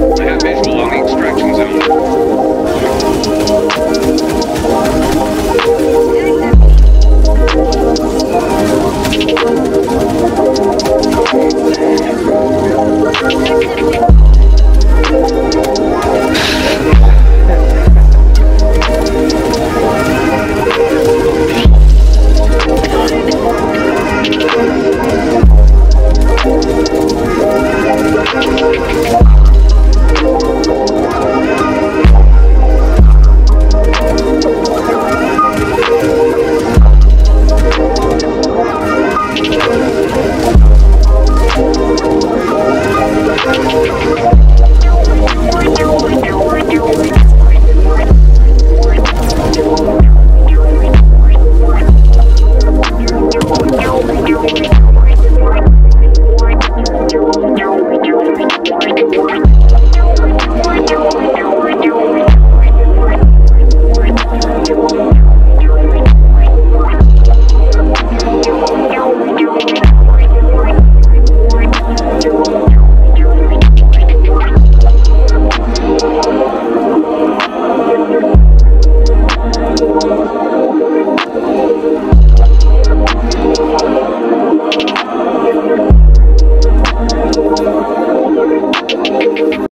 I have visual on the extraction zone.